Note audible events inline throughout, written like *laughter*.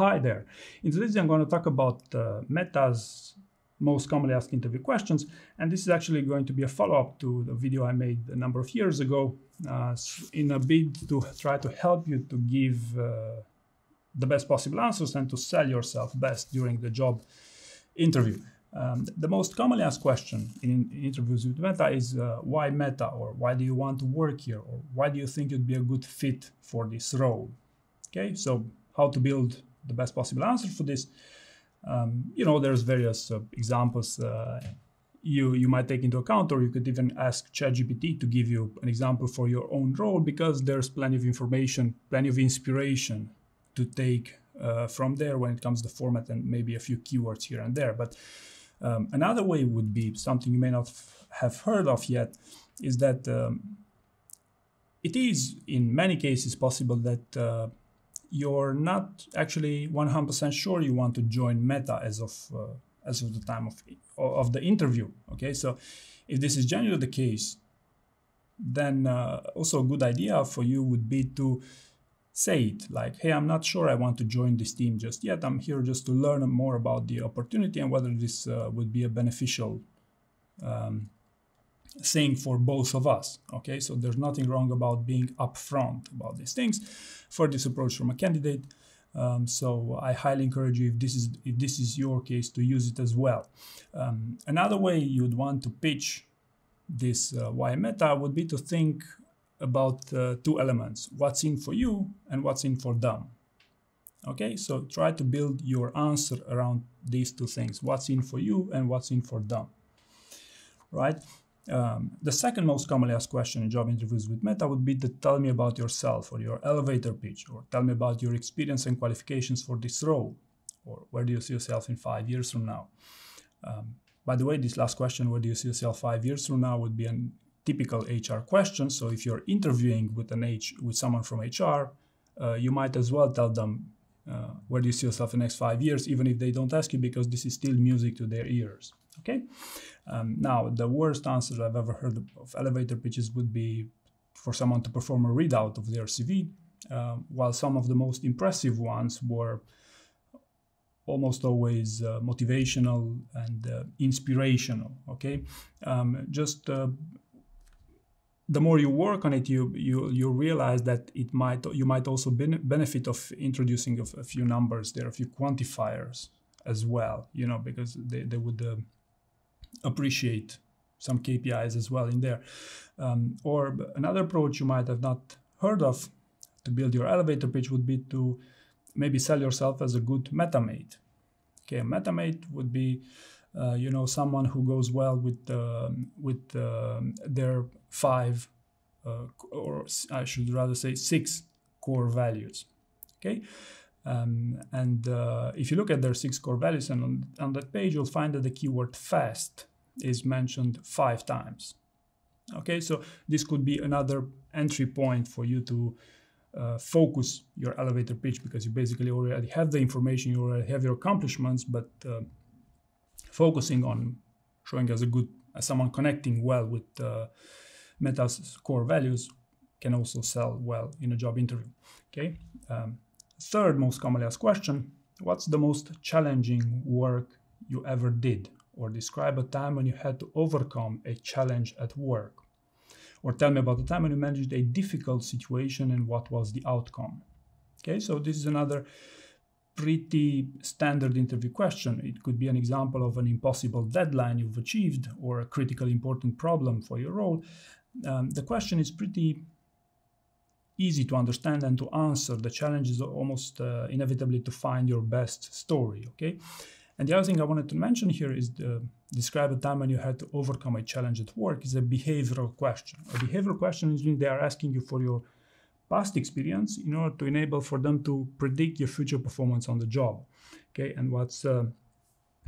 Hi there. In today's video, I'm going to talk about uh, Meta's most commonly asked interview questions, and this is actually going to be a follow-up to the video I made a number of years ago uh, in a bid to try to help you to give uh, the best possible answers and to sell yourself best during the job interview. Um, the most commonly asked question in, in interviews with Meta is uh, why Meta, or why do you want to work here, or why do you think you'd be a good fit for this role? Okay, so how to build the best possible answer for this. Um, you know, there's various uh, examples uh, you you might take into account, or you could even ask ChatGPT to give you an example for your own role, because there's plenty of information, plenty of inspiration to take uh, from there when it comes to format and maybe a few keywords here and there. But um, another way would be something you may not have heard of yet, is that um, it is in many cases possible that uh, you're not actually 100% sure you want to join Meta as of uh, as of the time of of the interview. Okay, so if this is generally the case, then uh, also a good idea for you would be to say it like, "Hey, I'm not sure I want to join this team just yet. I'm here just to learn more about the opportunity and whether this uh, would be a beneficial." Um, saying for both of us. Okay, so there's nothing wrong about being upfront about these things for this approach from a candidate. Um, so I highly encourage you if this is if this is your case to use it as well. Um, another way you'd want to pitch this uh, why meta would be to think about uh, two elements: what's in for you and what's in for them. Okay, so try to build your answer around these two things: what's in for you and what's in for them. Right. Um, the second most commonly asked question in job interviews with Meta would be to tell me about yourself or your elevator pitch, or tell me about your experience and qualifications for this role, or where do you see yourself in five years from now. Um, by the way, this last question, where do you see yourself five years from now, would be a typical HR question. So if you're interviewing with an H with someone from HR, uh, you might as well tell them uh, where do you see yourself in the next five years, even if they don't ask you, because this is still music to their ears. Okay. Um, now, the worst answer I've ever heard of elevator pitches would be for someone to perform a readout of their CV, uh, while some of the most impressive ones were almost always uh, motivational and uh, inspirational. Okay, um, just uh, the more you work on it, you you you realize that it might you might also benefit of introducing a, a, few numbers there, a few quantifiers as well. You know, because they they would uh, appreciate some KPIs as well in there. Um, or another approach you might have not heard of to build your elevator pitch would be to maybe sell yourself as a good metamate. Okay, a metamate would be, uh, you know, someone who goes well with uh, with uh, their five, uh, or I should rather say six core values. Okay, um, and uh, if you look at their six core values, and on, on that page, you'll find that the keyword fast is mentioned five times. Okay, so this could be another entry point for you to uh, focus your elevator pitch because you basically already have the information, you already have your accomplishments, but uh, focusing on showing as a good, as someone connecting well with uh, Meta's core values can also sell well in a job interview. Okay. Um, third most commonly asked question What's the most challenging work you ever did? Or describe a time when you had to overcome a challenge at work. Or tell me about the time when you managed a difficult situation and what was the outcome. Okay, so this is another pretty standard interview question. It could be an example of an impossible deadline you've achieved or a critically important problem for your role. Um, the question is pretty easy to understand and to answer. The challenge is almost uh, inevitably to find your best story, okay? And the other thing I wanted to mention here is the, describe a time when you had to overcome a challenge at work is a behavioral question. A behavioral question is when they are asking you for your past experience in order to enable for them to predict your future performance on the job. Okay, and what's uh,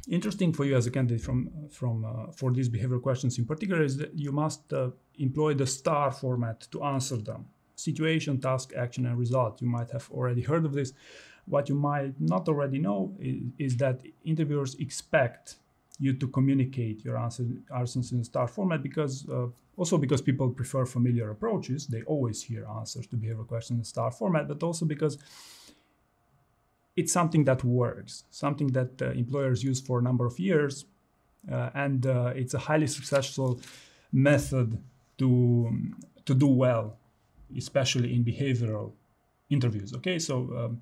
interesting for you as a candidate from from uh, for these behavioral questions in particular is that you must uh, employ the star format to answer them situation, task, action, and result. You might have already heard of this. What you might not already know is, is that interviewers expect you to communicate your answer, answers in star format because uh, also because people prefer familiar approaches. They always hear answers to behavioral questions in star format, but also because it's something that works, something that uh, employers use for a number of years, uh, and uh, it's a highly successful method to to do well, especially in behavioral interviews. Okay, so um,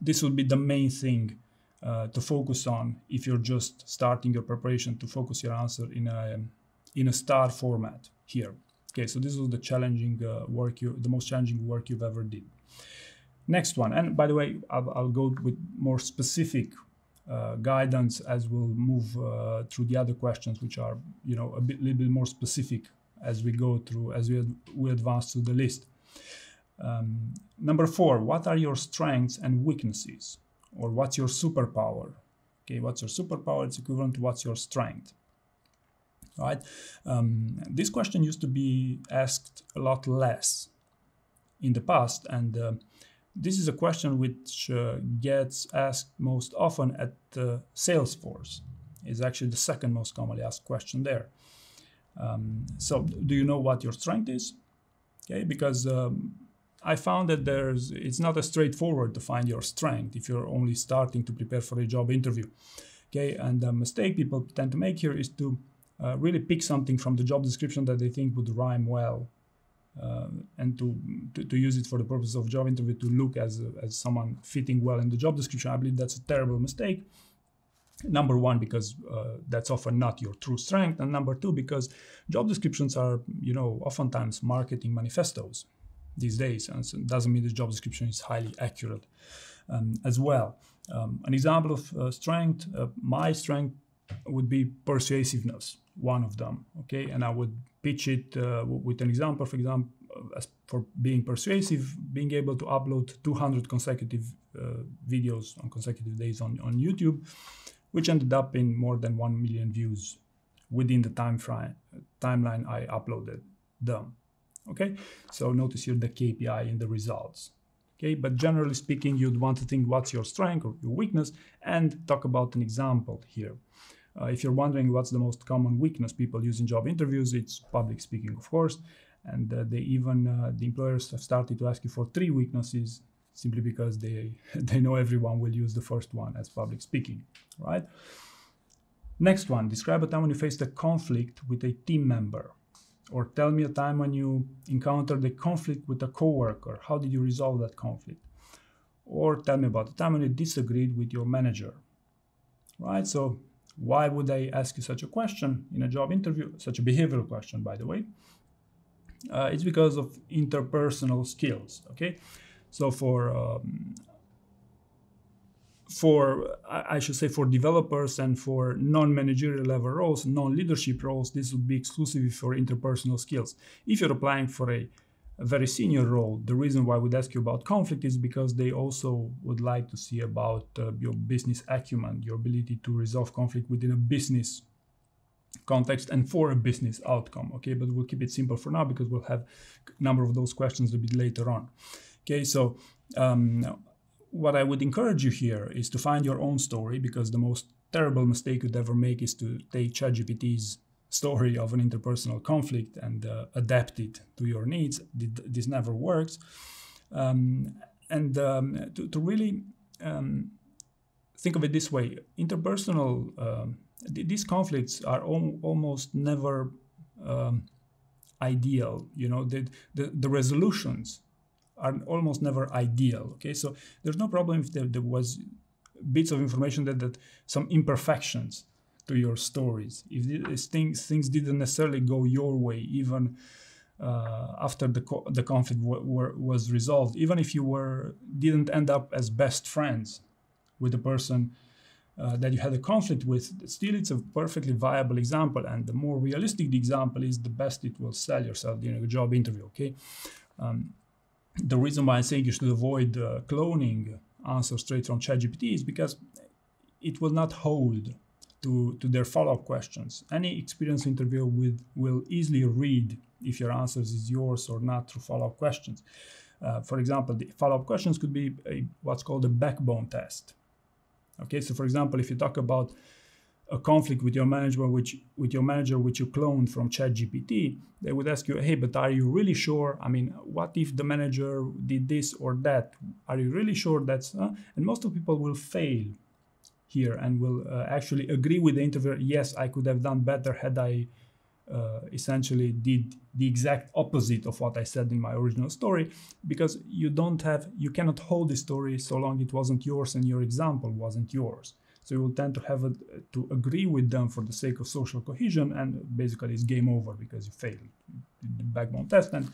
this would be the main thing uh, to focus on if you're just starting your preparation to focus your answer in a in a star format here. Okay, so this was the challenging uh, work you, the most challenging work you've ever did. Next one, and by the way, I'll, I'll go with more specific uh, guidance as we'll move uh, through the other questions, which are you know a bit, little bit more specific as we go through as we we advance through the list. Um, number four, what are your strengths and weaknesses, or what's your superpower? Okay, what's your superpower? It's equivalent to what's your strength right? Um, this question used to be asked a lot less in the past, and uh, this is a question which uh, gets asked most often at uh, Salesforce. It's actually the second most commonly asked question there. Um, so, do you know what your strength is? Okay, because um, I found that there's it's not as straightforward to find your strength if you're only starting to prepare for a job interview. Okay, and the mistake people tend to make here is to uh, really pick something from the job description that they think would rhyme well uh, and to, to, to, use it for the purpose of job interview to look as, as someone fitting well in the job description. I believe that's a terrible mistake. Number one, because uh, that's often not your true strength, and number two, because job descriptions are, you know, oftentimes marketing manifestos these days, and so it doesn't mean the job description is highly accurate um, as well. Um, an example of uh, strength, uh, my strength would be persuasiveness one of them okay and i would pitch it uh, with an example for example uh, as for being persuasive being able to upload 200 consecutive uh, videos on consecutive days on, on youtube which ended up in more than 1 million views within the time frame timeline i uploaded them okay so notice here the kpi in the results okay but generally speaking you'd want to think what's your strength or your weakness and talk about an example here uh, if you're wondering what's the most common weakness people use in job interviews, it's public speaking, of course. And uh, they even uh, the employers have started to ask you for three weaknesses simply because they *laughs* they know everyone will use the first one as public speaking, right? Next one, describe a time when you faced a conflict with a team member. Or tell me a time when you encountered a conflict with a coworker. How did you resolve that conflict? Or tell me about the time when you disagreed with your manager. Right? So why would they ask you such a question in a job interview? Such a behavioral question, by the way. Uh, it's because of interpersonal skills. Okay, so for um, for I should say for developers and for non-managerial level roles, non-leadership roles, this would be exclusively for interpersonal skills. If you're applying for a a very senior role, the reason why we'd ask you about conflict is because they also would like to see about uh, your business acumen, your ability to resolve conflict within a business context and for a business outcome. Okay, but we'll keep it simple for now because we'll have a number of those questions a bit later on. Okay, so um, what I would encourage you here is to find your own story because the most terrible mistake you'd ever make is to take ChatGPT's story of an interpersonal conflict and uh, adapt it to your needs. This never works. Um, and um, to, to, really um, think of it this way interpersonal, um, th- these conflicts are al- almost never um, ideal. You know, the, the, the, resolutions are almost never ideal. Okay, so there's no problem if there, there was bits of information that, that some imperfections to your stories. If things things didn't necessarily go your way, even uh, after the co- the conflict w- w- was resolved, even if you were didn't end up as best friends with the person uh, that you had a conflict with, still it's a perfectly viable example. And the more realistic the example is, the best it will sell yourself during a job interview. Okay. Um, the reason why I'm saying you should avoid uh, cloning answers straight from ChatGPT is because it will not hold to, to their follow-up questions. Any experienced interviewer will easily read if your answers is yours or not through follow-up questions. Uh, for example, the follow-up questions could be a, what's called a backbone test. Okay, so for example, if you talk about a conflict with your manager, which with your manager, which you cloned from ChatGPT, they would ask you, "Hey, but are you really sure? I mean, what if the manager did this or that? Are you really sure that's?" Uh? And most of people will fail here and will uh, actually agree with the interviewer. Yes, I could have done better had I uh, essentially did the exact opposite of what I said in my original story, because you don't have, you cannot hold the story so long it wasn't yours and your example wasn't yours. So you will tend to have a, to agree with them for the sake of social cohesion, and basically it's game over because you failed the backbone test, and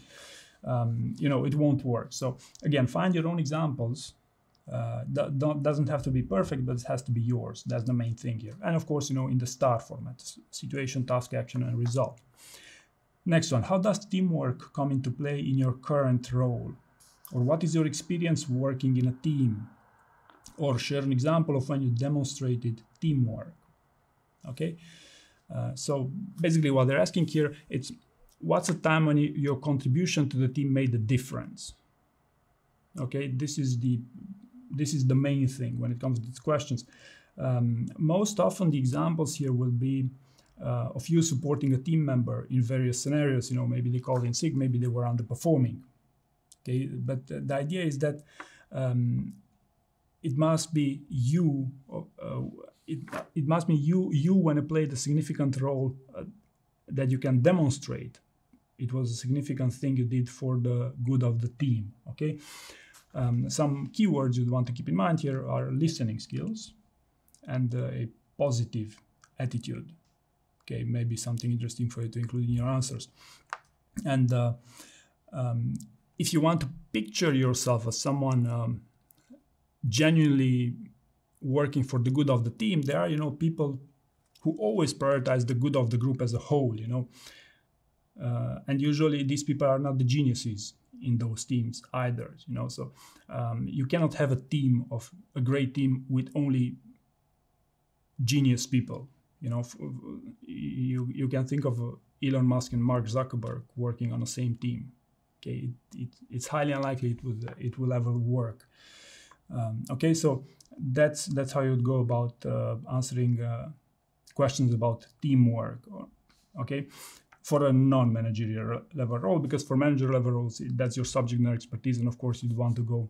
um, you know it won't work. So again, find your own examples. Uh, that doesn't have to be perfect, but it has to be yours. That's the main thing here. And of course, you know, in the STAR format: situation, task, action, and result. Next one: How does teamwork come into play in your current role? Or what is your experience working in a team? Or share an example of when you demonstrated teamwork. Okay, uh, so basically what they're asking here, it's what's a time when you, your contribution to the team made a difference? Okay, this is the this is the main thing when it comes to these questions. Um, most often the examples here will be uh, of you supporting a team member in various scenarios. You know, maybe they called in sick, maybe they were underperforming. Okay, but the idea is that um, it must be you. Uh, it, it must be you. You when you played a significant role uh, that you can demonstrate. It was a significant thing you did for the good of the team. Okay. Um, some keywords you'd want to keep in mind here are listening skills and uh, a positive attitude. Okay, maybe something interesting for you to include in your answers. And uh, um, if you want to picture yourself as someone um, genuinely working for the good of the team, there are, you know, people who always prioritize the good of the group as a whole, you know. Uh, and usually these people are not the geniuses in those teams either, you know. So um, you cannot have a team of a great team with only genius people. You know, you you can think of Elon Musk and Mark Zuckerberg working on the same team. Okay, it, it, it's highly unlikely it would it will ever work. Um, okay, so that's that's how you'd go about uh, answering uh, questions about teamwork. Or, okay, for a non-managerial level role, because for manager level roles, that's your subject matter expertise, and of course you'd want to go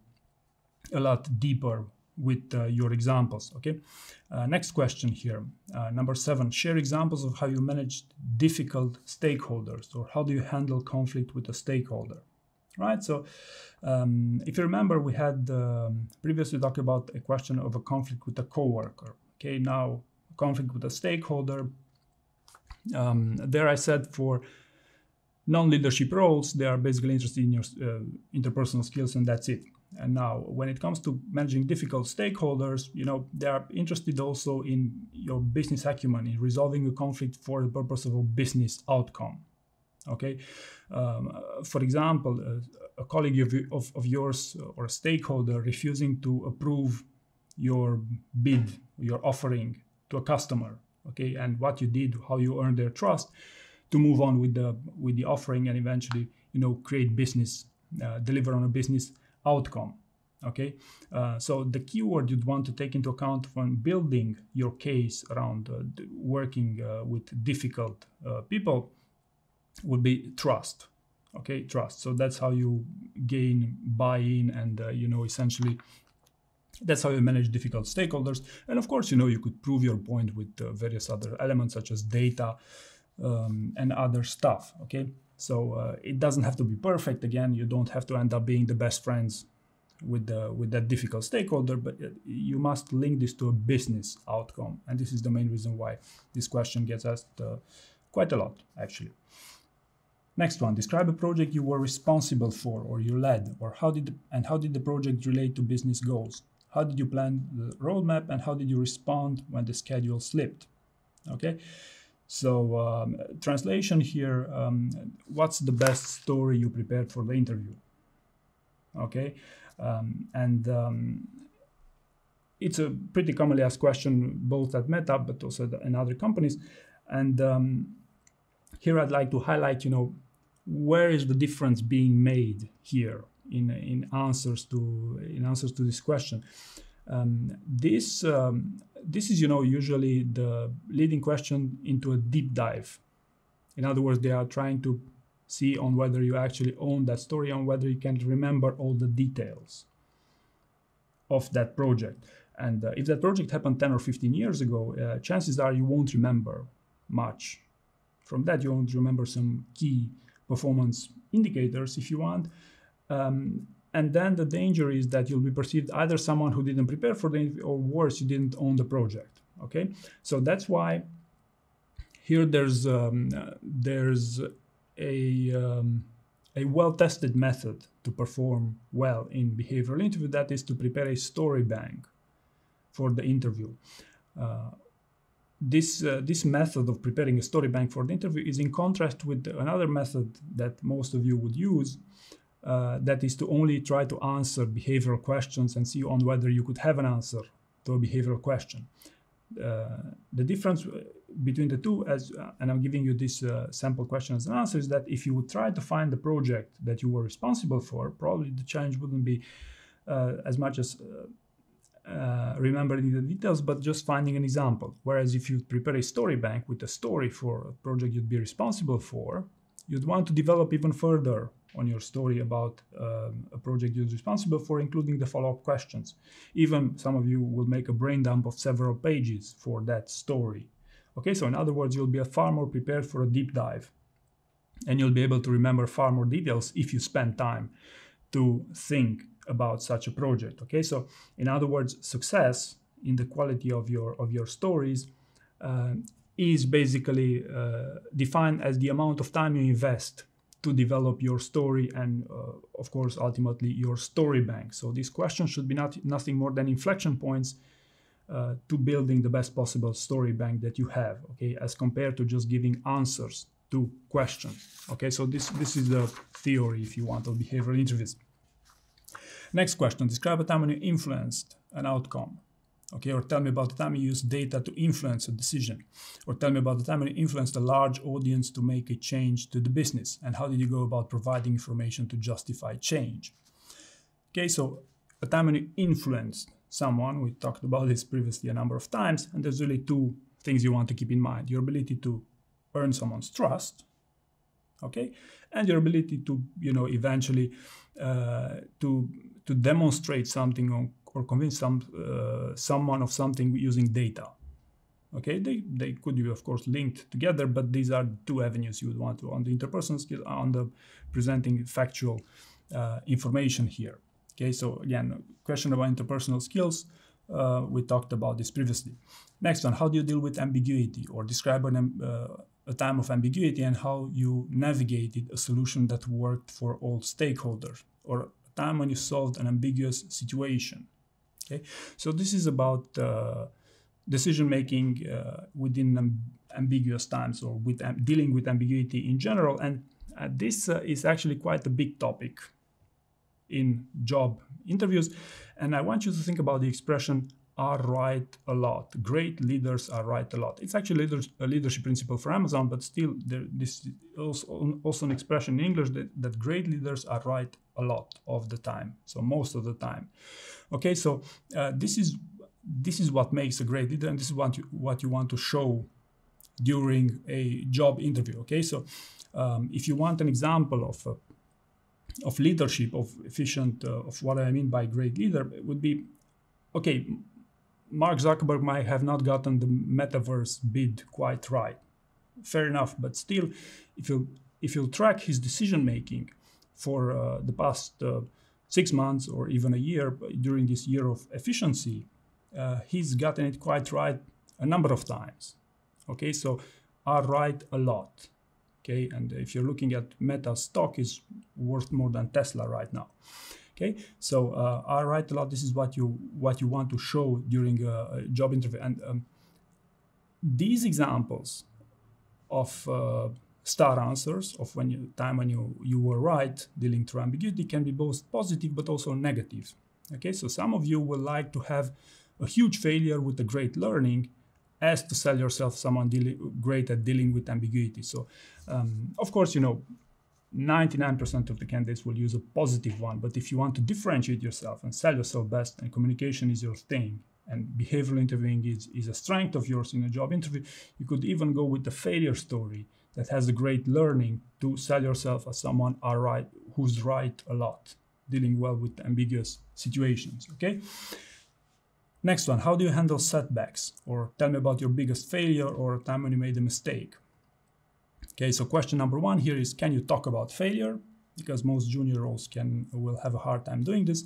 a lot deeper with uh, your examples. Okay, uh, next question here, uh, number seven: share examples of how you managed difficult stakeholders, or how do you handle conflict with a stakeholder right? So um, if you remember, we had um, previously talked about a question of a conflict with a coworker. Okay, now conflict with a stakeholder. Um, there I said for non-leadership roles, they are basically interested in your uh, interpersonal skills and that's it. And now when it comes to managing difficult stakeholders, you know, they are interested also in your business acumen, in resolving a conflict for the purpose of a business outcome. Okay, um, for example, a, a colleague of, of, of, yours or a stakeholder refusing to approve your bid, your offering to a customer. Okay, and what you did, how you earned their trust to move on with the with the offering and eventually, you know, create business, uh, deliver on a business outcome okay uh, so the keyword you'd want to take into account when building your case around uh, working uh, with difficult uh, people would be trust okay? Trust. So that's how you gain buy-in and uh, you know essentially that's how you manage difficult stakeholders. And of course you know you could prove your point with uh, various other elements such as data um, and other stuff okay? So uh, it doesn't have to be perfect. Again you don't have to end up being the best friends with the with that difficult stakeholder but uh, you must link this to a business outcome. And this is the main reason why this question gets asked uh, quite a lot actually Next one, describe a project you were responsible for or you led, or how did and how did the project relate to business goals? How did you plan the roadmap and how did you respond when the schedule slipped? Okay, so um, translation here, um, what's the best story you prepared for the interview? Okay, um, and um, it's a pretty commonly asked question both at Meta but also in other companies. And um, here I'd like to highlight, you know, where is the difference being made here in, in answers to in answers to this question? Um, this um, this is, you know, usually the leading question into a deep dive. In other words, they are trying to see on whether you actually own that story and whether you can remember all the details of that project. And uh, if that project happened 10 or 15 years ago, uh, chances are you won't remember much. From that, you won't remember some key performance indicators if you want. Um, and then the danger is that you'll be perceived either someone who didn't prepare for the interview or worse, you didn't own the project. Okay, so that's why here there's um, there's a um, a well-tested method to perform well in behavioral interview. That is to prepare a story bank for the interview. Uh, this uh, this method of preparing a story bank for the interview is in contrast with another method that most of you would use, uh, that is to only try to answer behavioral questions and see on whether you could have an answer to a behavioral question. Uh, the difference uh, between the two, as uh, and I'm giving you this uh, sample question as an answer, is that if you would try to find the project that you were responsible for, probably the challenge wouldn't be as much as uh, remembering the details, but just finding an example. Whereas if you prepare a story bank with a story for a project you'd be responsible for, you'd want to develop even further on your story about um, a project you're responsible for, including the follow-up questions. Even some of you will make a brain dump of several pages for that story. Okay, so in other words, you'll be far more prepared for a deep dive and you'll be able to remember far more details if you spend time to think about such a project okay? So in other words success in the quality of your of your stories uh, is basically uh, defined as the amount of time you invest to develop your story and uh, of course ultimately your story bank. So this question should be not nothing more than inflection points uh, to building the best possible story bank that you have okay? As compared to just giving answers to questions okay? So this this is the theory if you want of behavioral interviews Next question, describe a time when you influenced an outcome. Okay, or tell me about the time you used data to influence a decision. Or tell me about the time when you influenced a large audience to make a change to the business. And how did you go about providing information to justify change? Okay, so a time when you influenced someone, we talked about this previously a number of times, and there's really two things you want to keep in mind. Your ability to earn someone's trust, okay, and your ability to, you know, eventually uh, to to demonstrate something or, or convince some uh, someone of something using data. Okay, they, they could be of course linked together, but these are two avenues you would want to on the interpersonal skill, on the presenting factual uh, information here. Okay, so again, question about interpersonal skills. Uh, we talked about this previously. Next one, how do you deal with ambiguity or describe an, uh, a time of ambiguity and how you navigated a solution that worked for all stakeholders or time when you solved an ambiguous situation. Okay, so this is about uh, decision making uh, within um, ambiguous times or with um, dealing with ambiguity in general, and uh, this uh, is actually quite a big topic in job interviews. And I want you to think about the expression are right a lot. Great leaders are right a lot. It's actually a leadership principle for Amazon, but still, there, this is also, also an expression in English that, that great leaders are right a lot of the time. So most of the time. Okay, so uh, this is this is what makes a great leader, and this is what you, what you want to show during a job interview. Okay, so um, if you want an example of uh, of leadership, of efficient, uh, of what I mean by great leader, it would be okay Mark Zuckerberg might have not gotten the metaverse bid quite right. Fair enough, but still, if you if you track his decision making for uh, the past uh, six months or even a year during this year of efficiency, uh, he's gotten it quite right a number of times. Okay, so are right a lot. Okay, and if you're looking at Meta stock is worth more than Tesla right now. Okay, so uh, I write a lot. This is what you what you want to show during a, job interview, and um, these examples of uh, star answers of when you time when you you were right dealing through ambiguity can be both positive but also negative. Okay, so some of you will like to have a huge failure with a great learning as to sell yourself someone great at dealing with ambiguity. So, um, of course, you know, 99% of the candidates will use a positive one. But if you want to differentiate yourself and sell yourself best and communication is your thing, and behavioral interviewing is, is a strength of yours in a job interview, you could even go with the failure story that has a great learning to sell yourself as someone are right, who's right a lot, dealing well with ambiguous situations. Okay. Next one, how do you handle setbacks? Or tell me about your biggest failure or a time when you made a mistake. Okay, so question number one here is, can you talk about failure? Because most junior roles can will have a hard time doing this.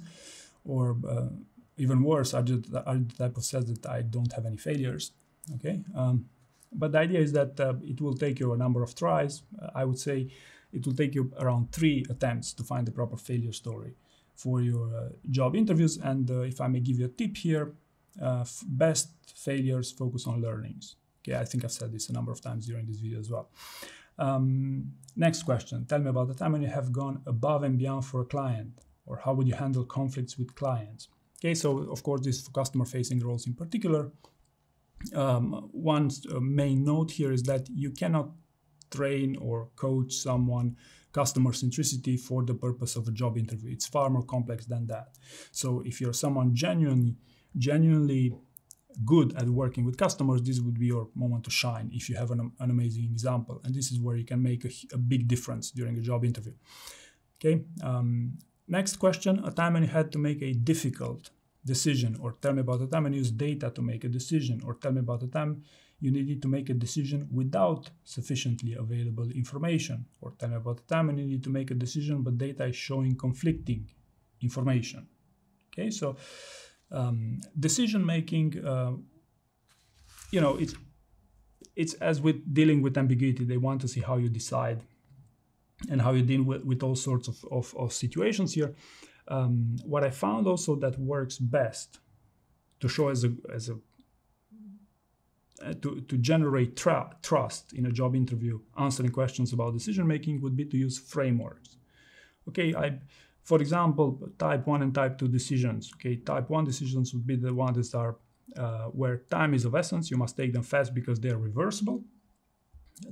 Or uh, even worse, are the, the type of sales that I don't have any failures. Okay, um, but the idea is that uh, it will take you a number of tries. Uh, I would say it will take you around three attempts to find the proper failure story for your uh, job interviews. And uh, if I may give you a tip here, uh, best failures focus on learnings. Okay, I think I've said this a number of times during this video as well. Um, next question, tell me about the time when you have gone above and beyond for a client or how would you handle conflicts with clients? Okay, so of course this customer facing roles in particular. Um, one uh, main note here is that you cannot train or coach someone customer centricity for the purpose of a job interview. It's far more complex than that. So if you're someone genuinely genuinely good at working with customers, this would be your moment to shine if you have an, an amazing example. And this is where you can make a, a big difference during a job interview. Okay. Um, next question: A time when you had to make a difficult decision, or tell me about a time when you used data to make a decision, or tell me about a time you needed to make a decision without sufficiently available information, or tell me about a time when you need to make a decision but data is showing conflicting information. Okay, so um, decision making, uh, you know, it's it's as with dealing with ambiguity. They want to see how you decide and how you deal with, with all sorts of, of, of situations here. Um, what I found also that works best to show as a as a uh, to, to generate tra- trust in a job interview, answering questions about decision making would be to use frameworks. Okay, I for example, type 1 and type 2 decisions. Okay, type 1 decisions would be the ones that are uh, where time is of essence. You must take them fast because they are reversible.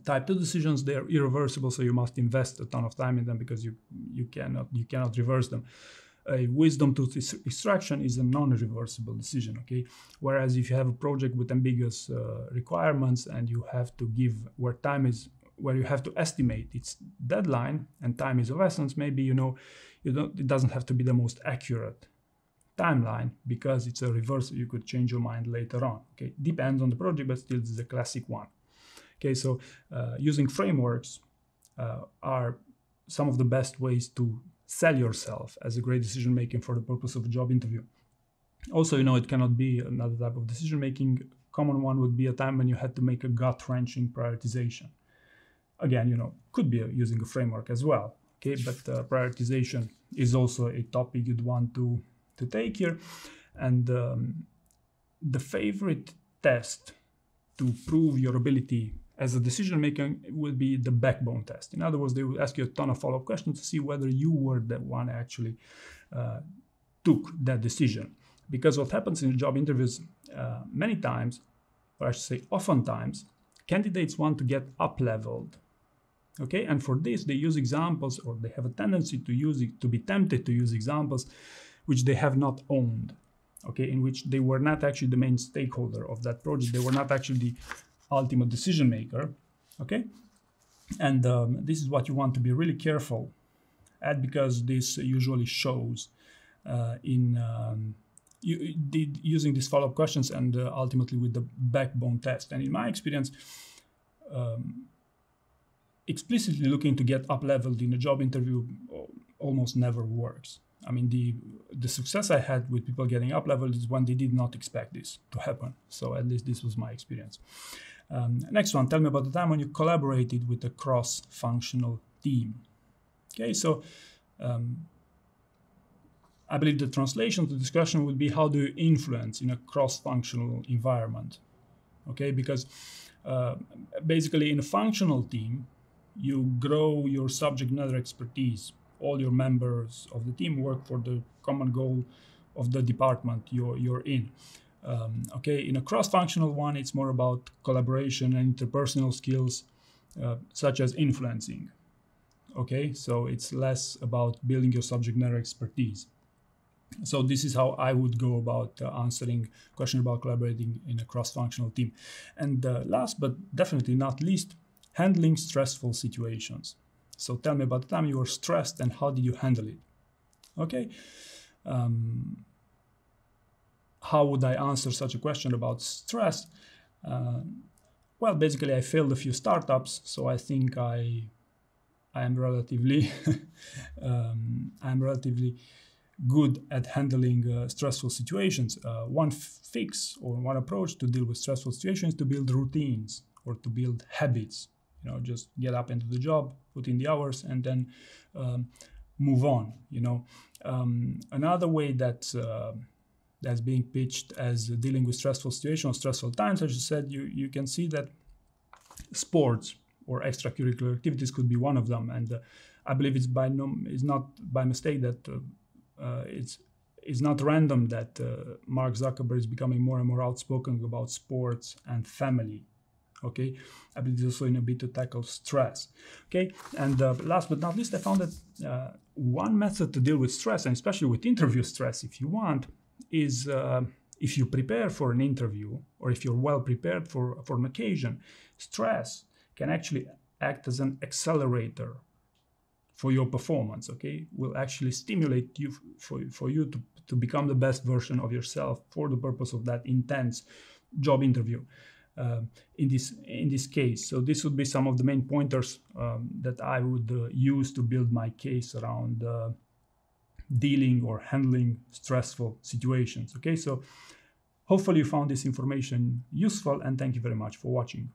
Type 2 decisions, they are irreversible, so you must invest a ton of time in them because you, you, cannot, you cannot reverse them. A wisdom tooth extraction is a non-reversible decision, okay? Whereas if you have a project with ambiguous uh, requirements and you have to give where time is where you have to estimate its deadline and time is of essence, maybe you know you don't it doesn't have to be the most accurate timeline because it's a reverse you could change your mind later on okay? Depends on the project but still this is a classic one okay? So uh, using frameworks uh, are some of the best ways to sell yourself as a great decision making for the purpose of a job interview. Also you know it cannot be another type of decision making common one would be a time when you had to make a gut wrenching prioritization again, you know, could be using a framework as well. Okay, but uh, prioritization is also a topic you'd want to to take here, and um, the favorite test to prove your ability as a decision maker would be the backbone test. In other words, they would ask you a ton of follow up questions to see whether you were the one actually uh, took that decision. Because what happens in job interviews uh, many times, or I should say oftentimes, candidates want to get up leveled okay and for this they use examples or they have a tendency to use it to be tempted to use examples which they have not owned okay in which they were not actually the main stakeholder of that project. They were not actually the ultimate decision maker okay? And um, this is what you want to be really careful at because this usually shows uh, in um, you, did, using these follow-up questions and uh, ultimately with the backbone test. And in my experience um, explicitly looking to get up leveled in a job interview almost never works. I mean, the the success I had with people getting up leveled is when they did not expect this to happen. So at least this was my experience. Um, next one, tell me about the time when you collaborated with a cross-functional team. Okay, so um, I believe the translation to the discussion would be how do you influence in a cross-functional environment? Okay, because uh, basically in a functional team, you grow your subject matter expertise. All your members of the team work for the common goal of the department you're, you're in. Um, okay, in a cross-functional one, it's more about collaboration and interpersonal skills, uh, such as influencing. Okay, so it's less about building your subject matter expertise. So this is how I would go about uh, answering question about collaborating in a cross-functional team. And uh, last but definitely not least, handling stressful situations. So tell me about the time you were stressed and how did you handle it? Okay. Um, how would I answer such a question about stress? Uh, well, basically, I failed a few startups, so I think I I am relatively *laughs* um, I'm relatively good at handling uh, stressful situations. Uh, one fix or one approach to deal with stressful situations is to build routines or to build habits. You know, just get up into the job, put in the hours, and then um, move on. You know, um, another way that uh, that's being pitched as dealing with stressful situations, stressful times, as you said, you you can see that sports or extracurricular activities could be one of them, and uh, I believe it's by no, it's not by mistake that uh, uh, it's it's not random that uh, Mark Zuckerberg is becoming more and more outspoken about sports and family. Okay, I believe also in a bit to tackle stress. Okay, and uh, last but not least, I found that uh, one method to deal with stress, and especially with interview stress, if you want, is uh, if you prepare for an interview or if you're well prepared for for an occasion, stress can actually act as an accelerator for your performance okay? Will actually stimulate you for, for you to, to become the best version of yourself for the purpose of that intense job interview in this in this case. So this would be some of the main pointers um, that i would uh, use to build my case around uh, dealing or handling stressful situations. Okay so hopefully you found this information useful and thank you very much for watching